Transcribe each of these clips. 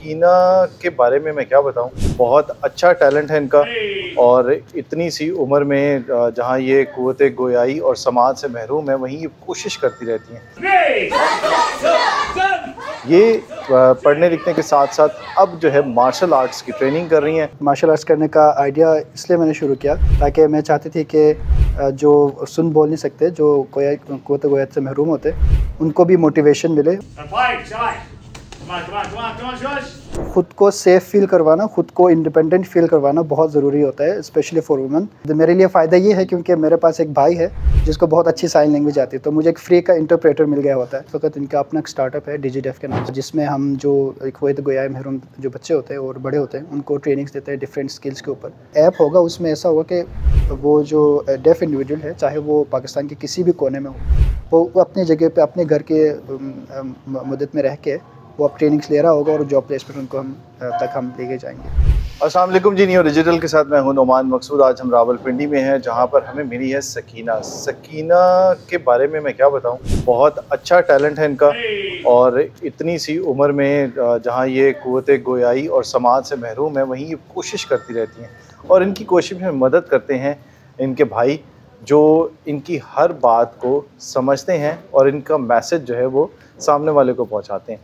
सकीना के बारे में मैं क्या बताऊँ? बहुत अच्छा टैलेंट है इनका और इतनी सी उम्र में जहाँ ये कुत गोयाई और समाज से महरूम है वहीं ये कोशिश करती रहती हैं। ये पढ़ने लिखने के साथ साथ अब जो है मार्शल आर्ट्स की ट्रेनिंग कर रही हैं। मार्शल आर्ट्स करने का आइडिया इसलिए मैंने शुरू किया ताकि मैं चाहती थी कि जो सुन बोल नहीं सकते जो कोया कुत गोयत से महरूम होते उनको भी मोटिवेशन मिले। खुद को सेफ़ फील करवाना, खुद को इंडिपेंडेंट फील करवाना बहुत ज़रूरी होता है स्पेशली फॉर वुमेन मेरे लिए फ़ायदा ये है क्योंकि मेरे पास एक भाई है, जिसको बहुत अच्छी साइन लैंग्वेज आती है तो मुझे एक फ्री का इंटरप्रेटर मिल गया होता है। इस वक्त इनका अपना स्टार्टअप है डिजिडेफ के नाम से, जिसमें हम जो कुवैत गोया महरूम जो बच्चे होते हैं और बड़े होते हैं, उनको ट्रेनिंग्स देते हैं डिफरेंट स्किल्स के ऊपर। ऐप होगा, उसमें ऐसा होगा कि वो जो डेफ इंडिविजुअल है, चाहे वो पाकिस्तान के किसी भी कोने में हो, वो अपनी जगह पे, अपने घर के मदद में रह के वो अब ट्रेनिंग्स ले रहा होगा और जॉब प्लेसमेंट उनको हम तक हम लेके जाएँगे। अस्सलाम जी नियो डिजिटल के साथ मैं हूँ नुमान मकसूद। आज हम रावलपिंडी में हैं, जहाँ पर हमें मिली है सकीना। सकीना के बारे में मैं क्या बताऊँ? बहुत अच्छा टैलेंट है इनका और इतनी सी उम्र में जहाँ ये कुत गोयाई और समाज से महरूम है, वहीं ये कोशिश करती रहती हैं और इनकी कोशिश में मदद करते हैं इनके भाई, जो इनकी हर बात को समझते हैं और इनका मैसेज जो है वो सामने वाले को पहुंचाते हैं।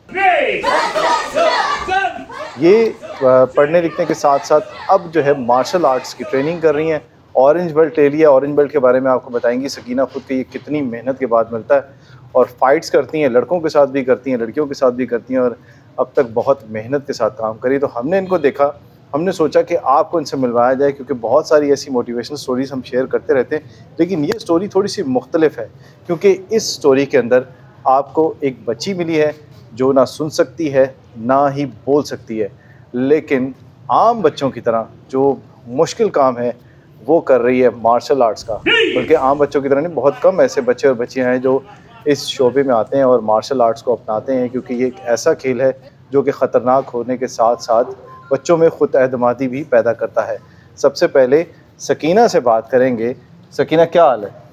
ये पढ़ने लिखने के साथ साथ अब जो है मार्शल आर्ट्स की ट्रेनिंग कर रही हैं। ऑरेंज बेल्ट ले लिया। ऑरेंज बेल्ट के बारे में आपको बताएँगी सकीना खुद के ये कितनी मेहनत के बाद मिलता है। और फाइट्स करती हैं लड़कों के साथ भी करती हैं लड़कियों के साथ भी करती हैं और अब तक बहुत मेहनत के साथ काम करी। तो हमने इनको देखा। हमने सोचा कि आपको इनसे मिलवाया जाए क्योंकि बहुत सारी ऐसी मोटिवेशनल स्टोरीज हम शेयर करते रहते हैं। लेकिन ये स्टोरी थोड़ी सी मुख्तलिफ़ है। क्योंकि इस स्टोरी के अंदर आपको एक बच्ची मिली है जो ना सुन सकती है, ना ही बोल सकती है। लेकिन आम बच्चों की तरह जो मुश्किल काम है, वो कर रही है मार्शल आर्ट्स का। बल्कि आम बच्चों की तरह नहीं, बहुत कम ऐसे बच्चे और बच्चियाँ हैं जो इस शोबे में आते हैं और मार्शल आर्ट्स को अपनाते हैं, क्योंकि ये एक ऐसा खेल है जो कि ख़तरनाक होने के साथ साथ बच्चों में खुद एतमादी भी पैदा करता है। सबसे पहले सकीना से बात करेंगे। सकीना, क्या हाल है?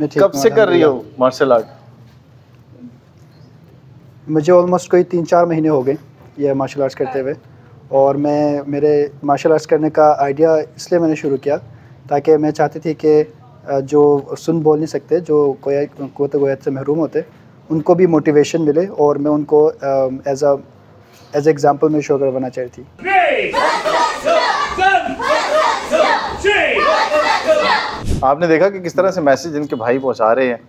कब से कर रही हो मार्शल आर्ट मुझे ऑलमोस्ट कोई तीन चार महीने हो गए ये मार्शल आर्ट्स करते हुए। और मैं मेरे मार्शल आर्ट्स करने का आइडिया इसलिए मैंने शुरू किया ताकि मैं चाहती थी कि जो सुन बोल नहीं सकते जो कोया कोत गोयत से महरूम होते उनको भी मोटिवेशन मिले और मैं उनको एज अ एज एग्ज़ाम्पल में शो करवाना चाहती थी। आपने देखा कि किस तरह से मैसेज इनके भाई पहुँचा रहे हैं?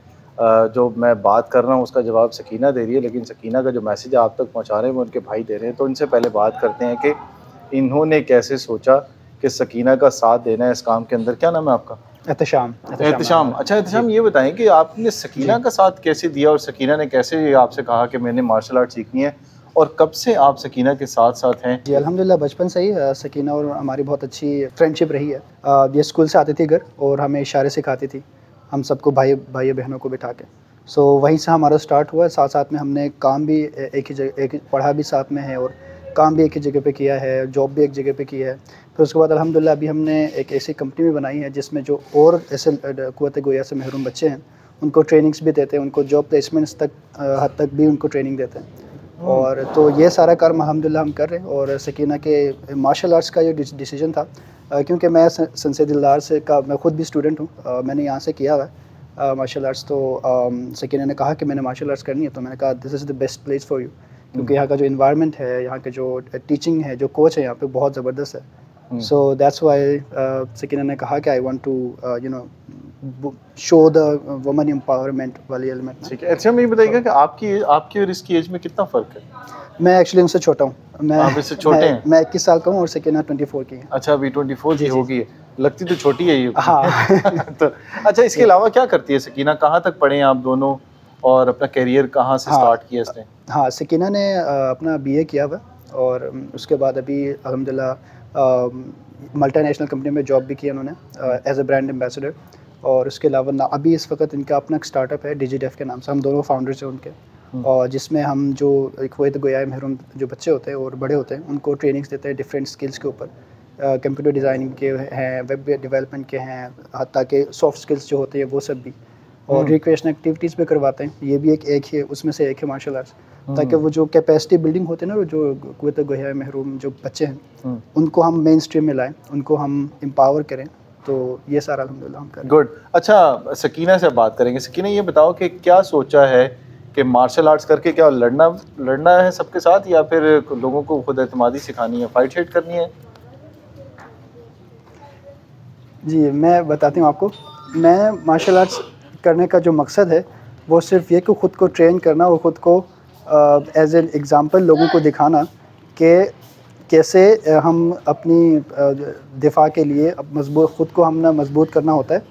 जो मैं बात कर रहा हूँ उसका जवाब सकीना दे रही है लेकिन सकीना का जो मैसेज आप तक पहुँचा रहे हैं वो उनके भाई दे रहे हैं। तो इनसे पहले बात करते हैं कि इन्होंने कैसे सोचा कि सकीना का साथ देना है इस काम के अंदर? क्या नाम है आपका? एहतशाम एहतशाम अच्छा एहतशाम ये बताएँ कि आपने सकीना का साथ कैसे दिया और सकीना ने कैसे आपसे कहा कि मैंने मार्शल आर्ट सीखनी है? और कब से आप सकीना के साथ साथ हैं? जी, अल्हम्दुलिल्लाह, बचपन से ही सकीना और हमारी बहुत अच्छी फ्रेंडशिप रही है। ये स्कूल से आती थी घर और हमें इशारे सिखाती थी, हम सबको भाई भाई बहनों को बिठा के। सो वहीं से हमारा स्टार्ट हुआ साथ साथ में हमने काम भी एक ही जगह एक पढ़ा भी साथ में है और काम भी एक ही जगह पे किया है जॉब भी एक जगह पे किया है। फिर उसके बाद अल्हम्दुलिल्लाह, अभी हमने एक ऐसी कंपनी भी बनाई है, जिसमें जो और ऐसे कुत गोया से महरूम बच्चे हैं, उनको ट्रेनिंग्स भी देते हैं, उनको जॉब प्लेसमेंट्स तक हद तक भी उनको ट्रेनिंग देते हैं। और तो ये सारा काम अलहमदिल्ला हम कर रहे हैं और सकीना के मार्शल आर्ट्स का ये डिसीज़न था। क्योंकि मैं संसद दिलदार से का मैं खुद भी स्टूडेंट हूँ। मैंने यहाँ से किया हुआ है। मार्शल आर्ट्स तो सकीना ने कहा कि मैंने मार्शल आर्ट्स करनी है तो मैंने कहा this is the best place for you क्योंकि यहाँ का जो इन्वायरमेंट है यहाँ के जो टीचिंग है जो कोच है यहाँ पे बहुत ज़बरदस्त है। सो दैट्स वाई सकीना ने कहा कि I want to you know show the woman empowerment वाली एलिमेंट ठीक है। अच्छा मैं बताइएगा कि आपकी आपकी और इसकी एज में कितना फ़र्क है? मैं एक्चुअली उनसे छोटा हूँ। मैं आप इससे छोटे हैं? मैं इक्कीस साल का हूँ और सकीना ट्वेंटी फोर की है। अच्छा अभी ट्वेंटी फोर की होगी। लगती तो छोटी है ये। हाँ। तो अच्छा इसके अलावा क्या करती है सकीना? कहाँ तक पढ़े हैं आप दोनों? और अपना करियर कहाँ से हाँ। स्टार्ट किया इसने? हाँ सकीना ने अपना बीए किया हुआ और उसके बाद अभी अलहमदिल्ला मल्टी नेशनल कंपनी में जॉब भी किया उन्होंने एज अ ब्रांड एम्बेसडर और उसके अलावा ना अभी इस वक्त इनका अपना एक स्टार्टअप है डिजिडेफ के नाम से हम दोनों फाउंडर्स हैं उनके और जिसमें हम जो कुवैत गोया महरूम जो बच्चे होते हैं और बड़े होते हैं उनको ट्रेनिंग्स देते हैं डिफरेंट स्किल्स के ऊपर कंप्यूटर डिज़ाइनिंग के हैं वेब डेवलपमेंट के हैं ताकि सॉफ्ट स्किल्स जो होते हैं वो सब भी और हम्म। रिक्रिएशन एक्टिविटीज़ भी करवाते हैं ये भी एक एक है उसमें से एक है मार्शल आर्ट्स ताकि हम्म। वो जो कैपेसिटी बिल्डिंग होते हैं ना जो कुत गोया महरूम जो बच्चे हैं हम्म। उनको हम मेन स्ट्रीम में लाएँ उनको हम एम्पावर करें तो ये सारा अलहमदिल्ला हम करें गुड अच्छा सकीना से बात करेंगे। सकीना ये बताओ कि क्या सोचा है कि मार्शल आर्ट्स करके क्या लड़ना लड़ना है सबके साथ या फिर लोगों को खुद एतमादी सिखानी है फाइट शेट करनी है? जी मैं बताती हूँ आपको। मैं मार्शल आर्ट्स करने का जो मकसद है वो सिर्फ़ ये कि ख़ुद को ट्रेन करना और ख़ुद को एज एन एग्ज़ाम्पल लोगों को दिखाना कि कैसे हम अपनी दिफा के लिए मज़बूत ख़ुद को हमने मज़बूत करना होता है।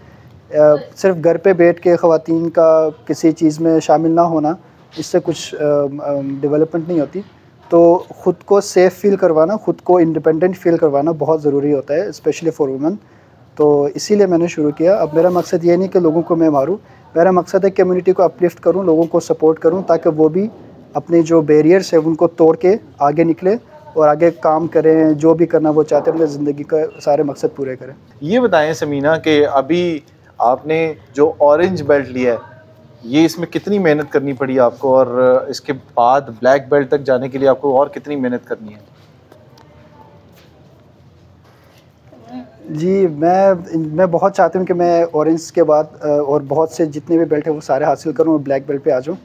सिर्फ़ घर पे बैठ के ख़वातीन का किसी चीज़ में शामिल ना होना, इससे कुछ डेवलपमेंट नहीं होती। तो ख़ुद को सेफ़ फील करवाना, ख़ुद को इंडिपेंडेंट फील करवाना बहुत ज़रूरी होता है स्पेशली फॉर वुमेन तो इसीलिए मैंने शुरू किया। अब मेरा मकसद ये नहीं कि लोगों को मैं मारूँ। मेरा मकसद है कम्युनिटी को अपलिफ्ट करूँ, लोगों को सपोर्ट करूँ, ताकि वो भी अपने जो बैरियर्स है, उनको तोड़ के आगे निकले। और आगे काम करें जो भी करना वो चाहते हैं अपने ज़िंदगी का सारे मकसद पूरे करें। ये बताएँ समीना कि अभी आपने जो ऑरेंज बेल्ट लिया है ये इसमें कितनी मेहनत करनी पड़ी आपको? और इसके बाद ब्लैक बेल्ट तक जाने के लिए आपको और कितनी मेहनत करनी है? जी मैं मैं बहुत चाहती हूँ कि मैं ऑरेंज के बाद और बहुत से जितने भी बेल्ट हैं वो सारे हासिल करूँ और ब्लैक बेल्ट पे आ जाऊँ।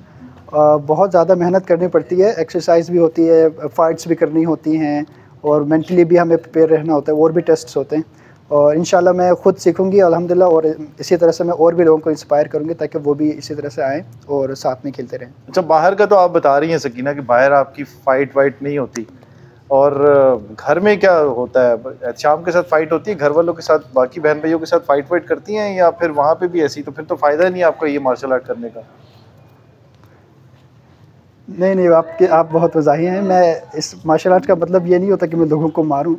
बहुत ज़्यादा मेहनत करनी पड़ती है एक्सरसाइज भी होती है फाइट्स भी करनी होती हैं और मेंटली भी हमें प्रिपेयर रहना होता है, और भी टेस्ट्स होते हैं। और इन मैं ख़ुद सीखूँगी अलहमदिल्ला और इसी तरह से मैं और भी लोगों को इंस्पायर करूँगी ताकि वो भी इसी तरह से आएँ और साथ में खेलते रहें। अच्छा बाहर का तो आप बता रही हैं सकीना कि बाहर आपकी फाइट वाइट नहीं होती। और घर में क्या होता है? शाम के साथ फाइट होती है घर वालों के साथ, बाकी बहन भाइयों के साथ फाइट वाइट करती हैं या फिर वहाँ पर भी ऐसी? तो फिर तो फ़ायदा नहीं आपका ये मार्शल आर्ट करने का। नहीं नहीं, आपके, आप बहुत वजाही हैं। मैं इस मार्शल आर्ट का मतलब ये नहीं होता कि मैं लोगों को मारूं।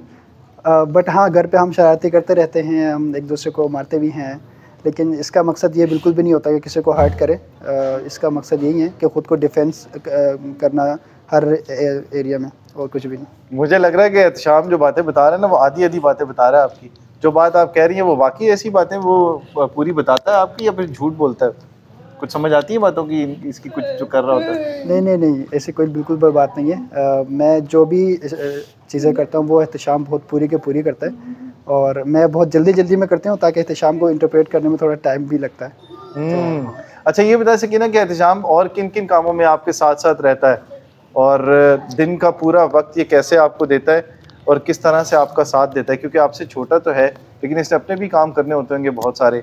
बट हाँ घर पे हम शरारती करते रहते हैं, हम एक दूसरे को मारते भी हैं। लेकिन इसका मकसद ये बिल्कुल भी नहीं होता कि किसी को हर्ट करे। इसका मकसद यही है कि ख़ुद को डिफेंस करना हर एरिया में और कुछ भी नहीं। मुझे लग रहा है कि एहतशाम जो बातें बता रहा है ना, वो आधी आधी बातें बता रहा है आपकी। जो बात आप कह रही हैं, वो वाकई ऐसी बातें वो पूरी बताता है आपकी या फिर झूठ बोलता है? कुछ समझ आती है बातों की इसकी कुछ जो कर रहा होता है? नहीं नहीं नहीं ऐसी कोई बिल्कुल बड़ी बात नहीं है। अ, मैं जो भी चीज़ें करता हूँ वो एहतशाम बहुत पूरी के पूरी करता है। और मैं बहुत जल्दी जल्दी में करती हूँ ताकि एहतशाम को इंटरप्रेट करने में थोड़ा टाइम भी लगता है। हम्म। अच्छा ये बता सकिए ना कि एहतशाम और किन किन कामों में आपके साथ साथ रहता है? और दिन का पूरा वक्त ये कैसे आपको देता है? और किस तरह से आपका साथ देता है? क्योंकि आपसे छोटा तो है लेकिन इसने अपने भी काम करने होते होंगे बहुत सारे।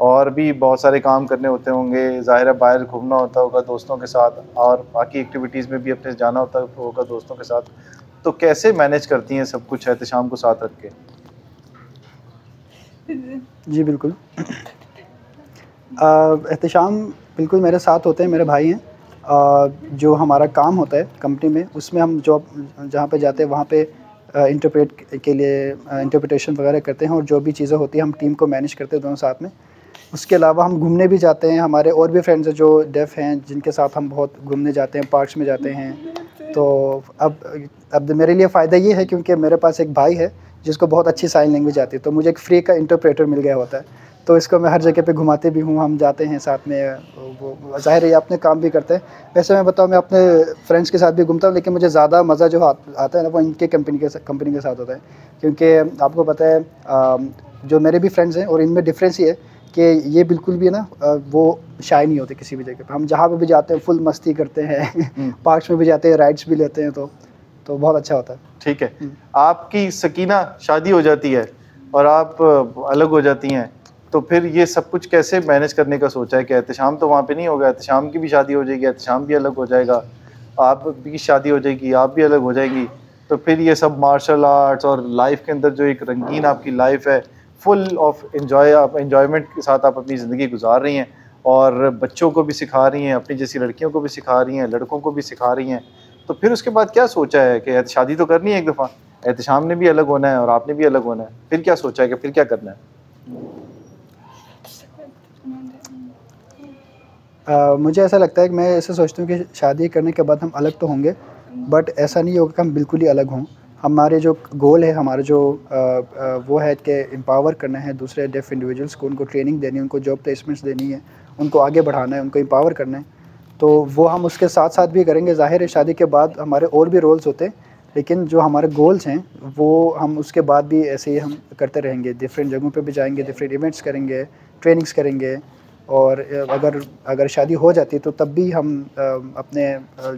और भी बहुत सारे काम करने होते होंगे। ज़ाहिर बाहर घूमना होता होगा दोस्तों के साथ और बाकी एक्टिविटीज़ में भी अपने जाना होता होगा दोस्तों के साथ। तो कैसे मैनेज करती हैं सब कुछ एहतशाम को साथ रख के? जी बिल्कुल। एहतशाम बिल्कुल मेरे साथ होते हैं मेरे भाई हैं। अ, जो हमारा काम होता है कंपनी में उसमें हम जॉब जहाँ पे जाते हैं वहाँ पे इंटरप्रेट के लिए इंटरप्रिटेशन वगैरह करते हैं और जो भी चीज़ें होती हैं हम टीम को मैनेज करते हैं दोनों साथ में। उसके अलावा हम घूमने भी जाते हैं, हमारे और भी फ्रेंड्स हैं जो डेफ हैं, जिनके साथ हम बहुत घूमने जाते हैं पार्क्स में जाते हैं। तो अब अब मेरे लिए फ़ायदा ये है क्योंकि मेरे पास एक भाई है, जिसको बहुत अच्छी साइन लैंग्वेज आती है तो मुझे एक फ्री का इंटरप्रेटर मिल गया होता है। तो इसको मैं हर जगह पे घुमाते भी हूँ, हम जाते हैं साथ में, वो ज़ाहिर है अपने काम भी करते हैं। वैसे मैं बताऊँ, मैं अपने फ्रेंड्स के साथ भी घूमता हूँ, लेकिन मुझे ज़्यादा मज़ा जो आता है ना, वो इनके कंपनी के कंपनी के साथ होता है। क्योंकि आपको पता है जो मेरे भी फ्रेंड्स हैं और इनमें डिफरेंस ही है कि ये बिल्कुल भी है ना वो शाय नहीं होते किसी भी जगह पर हम जहाँ पर भी जाते हैं फुल मस्ती करते हैं पार्क्स में भी जाते हैं राइड्स भी लेते हैं तो तो बहुत अच्छा होता है। ठीक है। हम्म। आपकी सकीना शादी हो जाती है और आप अलग हो जाती हैं तो फिर ये सब कुछ कैसे मैनेज करने का सोचा है कि एहतशाम तो वहाँ पे नहीं होगा एहतशाम की भी शादी हो जाएगी एहतशाम भी अलग हो जाएगा आप भी शादी हो जाएगी आप भी अलग हो जाएँगी तो फिर ये सब मार्शल आर्ट्स और लाइफ के अंदर जो एक रंगीन आपकी लाइफ है फुल ऑफ़ इंजॉय आप के साथ आप अपनी ज़िंदगी गुजार रही हैं और बच्चों को भी सिखा रही हैं अपनी जैसी लड़कियों को भी सिखा रही हैं लड़कों को भी सिखा रही हैं। तो फिर उसके बाद क्या सोचा है कि शादी तो करनी है एक दफ़ा एहतशाम ने भी अलग होना है और आपने भी अलग होना है फिर क्या सोचा है कि फिर क्या करना है? अ, मुझे ऐसा लगता है कि मैं ऐसा सोचता हूँ कि शादी करने के बाद हम अलग तो होंगे बट ऐसा नहीं होगा कि हम बिल्कुल ही अलग हों। हमारे जो गोल है हमारा जो अ, अ, वो है कि एम्पावर करना है दूसरे डेफ इंडिविजुअल्स को उनको ट्रेनिंग देनी है उनको जॉब प्लेसमेंट्स देनी है उनको आगे बढ़ाना है उनको एम्पावर करना है। तो वो हम उसके साथ साथ भी करेंगे। ज़ाहिर है शादी के बाद हमारे और भी रोल्स होते हैं लेकिन जो हमारे गोल्स हैं वो हम उसके बाद भी ऐसे ही हम करते रहेंगे। डिफरेंट जगहों पे भी जाएँगे डिफरेंट इवेंट्स करेंगे ट्रेनिंग्स करेंगे और अगर अगर शादी हो जाती तो तब भी हम अपने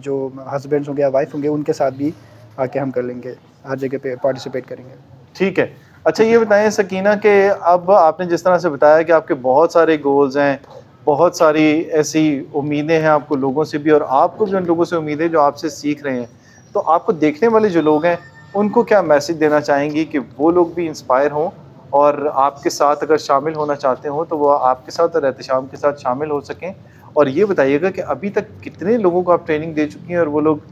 जो हस्बैंड्स होंगे या वाइफ होंगे उनके साथ भी आके हम कर लेंगे। हर जगह पे पार्टिसिपेट करेंगे। ठीक है। अच्छा ये बताएँ सकीना कि, अब आपने जिस तरह से बताया कि आपके बहुत सारे गोल्स हैं, बहुत सारी ऐसी उम्मीदें हैं आपको लोगों से भी और आपको भी उन लोगों से उम्मीदें जो आपसे सीख रहे हैं। तो आपको देखने वाले जो लोग हैं, उनको क्या मैसेज देना चाहेंगी कि वो लोग भी इंस्पायर हों और आपके साथ अगर शामिल होना चाहते हो तो वो आपके साथ और एहतशाम के साथ शामिल हो सकें। और ये बताइएगा कि अभी तक कितने लोगों को आप ट्रेनिंग दे चुकी हैं और वो लोग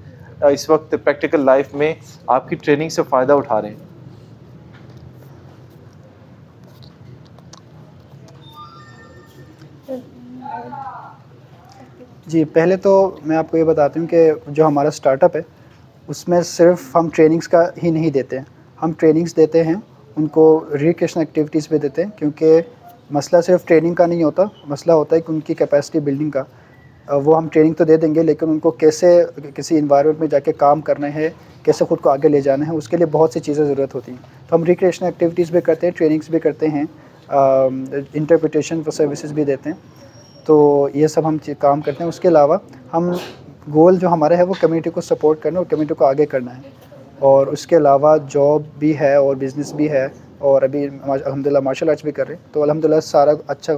इस वक्त प्रैक्टिकल लाइफ में आपकी ट्रेनिंग से फ़ायदा उठा रहे हैं। जी, पहले तो मैं आपको ये बताती हूँ कि जो हमारा स्टार्टअप है, उसमें सिर्फ़ हम ट्रेनिंग्स का ही नहीं देते हैं। हम ट्रेनिंग्स देते हैं, उनको रिक्रेशनल एक्टिविटीज़ भी देते हैं, क्योंकि मसला सिर्फ़ ट्रेनिंग का नहीं होता। मसला होता है कि उनकी कैपेसिटी बिल्डिंग का। वो हम ट्रेनिंग तो दे देंगे, लेकिन उनको कैसे, किसी इन्वायरमेंट में जाके काम करना है, कैसे ख़ुद को आगे ले जाना है, उसके लिए बहुत सी चीज़ें ज़रूरत होती हैं। तो हम रिक्रिएशनल एक्टिविटीज़ भी करते हैं ट्रेनिंग्स भी करते हैं इंटरप्रटेशन सर्विसेज़ भी देते हैं। तो ये सब हम काम करते हैं। उसके अलावा हम गोल जो हमारा है, वो कम्युनिटी को सपोर्ट करना और कम्युनिटी को आगे करना है। और उसके अलावा जॉब भी है और बिज़नेस भी है। और अभी अलहमदिल्ला मार्शल आर्ट्स भी कर रहे हैं। तो अलहमदिल्ला सारा अच्छा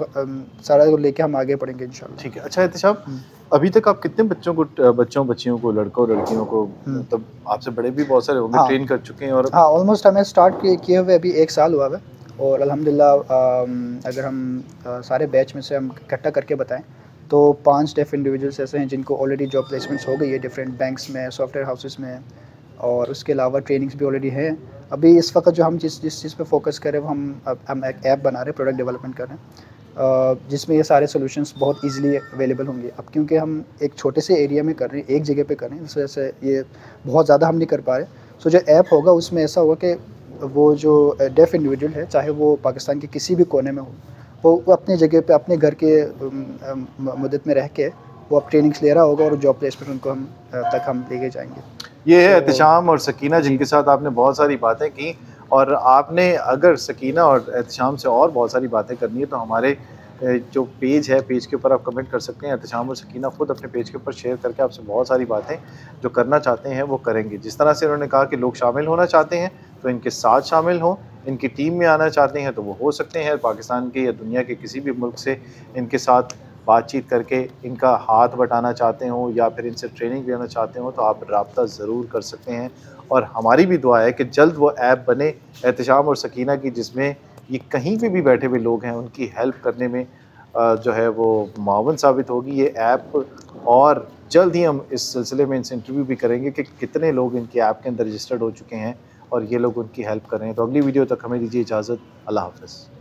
सारा लेके हम आगे पढ़ेंगे इन ठीक है। अच्छा एहतशाब हम्म। अभी तक आप कितने बच्चों को बच्चों बच्चियों को लड़कों लड़कियों को हम्म। मतलब आपसे बड़े भी बहुत सारे होंगे हाँ, ट्रेन कर चुके हैं और हाँ ऑलमोस्ट हमें स्टार्ट किए हुए अभी एक साल हुआ है। और अलहमदिल्ला अगर हम सारे बैच में से हम इकट्ठा करके बताएँ तो पाँच डेफ इंडिविजुअल्स ऐसे हैं जिनको ऑलरेडी जॉब प्लेसमेंट्स हो गई है डिफरेंट बैंक्स में सॉफ्टवेयर हाउसेस में और उसके अलावा ट्रेनिंग्स भी ऑलरेडी हैं। अभी इस वक्त जो हम जिस जिस चीज़ पे फोकस करें वो हम हम एक ऐप बना रहे हैं प्रोडक्ट डेवलपमेंट कर रहे हैं। जिसमें ये सारे सॉल्यूशंस बहुत इजीली अवेलेबल होंगे। अब क्योंकि हम एक छोटे से एरिया में कर रहे हैं, एक जगह पे कर रहे हैं, इस वजह से ये बहुत ज़्यादा हम नहीं कर पा रहे। सो जो ऐप होगा, उसमें ऐसा होगा कि वो जो डेफ इंडिविजुअल है, चाहे वो पाकिस्तान के किसी भी कोने में हो, वो अपने जगह पे, अपने घर के मदद में रह के, वो अब ट्रेनिंग्स ले रहा होगा और जॉब प्लेसमेंट उनको हम तक हम लेके जाएँगे। ये है एहतशाम और सकीना जिनके साथ आपने बहुत सारी बातें की। और आपने अगर सकीना और एहतशाम से और बहुत सारी बातें करनी है तो हमारे जो पेज है पेज के ऊपर आप कमेंट कर सकते हैं। एहतशाम और सकीना खुद अपने पेज के ऊपर शेयर करके आपसे बहुत सारी बातें जो करना चाहते हैं वो करेंगे। जिस तरह से उन्होंने कहा कि लोग शामिल होना चाहते हैं तो इनके साथ शामिल हों इनकी टीम में आना चाहते हैं तो वो हो सकते हैं। पाकिस्तान के या दुनिया के किसी भी मुल्क से इनके साथ बातचीत करके इनका हाथ बटाना चाहते हो या फिर इनसे ट्रेनिंग लेना चाहते हो तो आप रबता ज़रूर कर सकते हैं। और हमारी भी दुआ है कि जल्द वो ऐप बने एहतशाम और सकीना की, जिसमें ये कहीं पर भी बैठे हुए लोग हैं, उनकी हेल्प करने में जो है वो मावन साबित होगी। ये ऐप और जल्द ही हम इस सिलसिले में इनसे इंटरव्यू भी करेंगे कि कितने लोग इनके ऐप के अंदर रजिस्टर्ड हो चुके हैं और ये लोग उनकी हेल्प कर रहे हैं। तो अगली वीडियो तक हमें दीजिए इजाज़त। अल्लाह हाफ़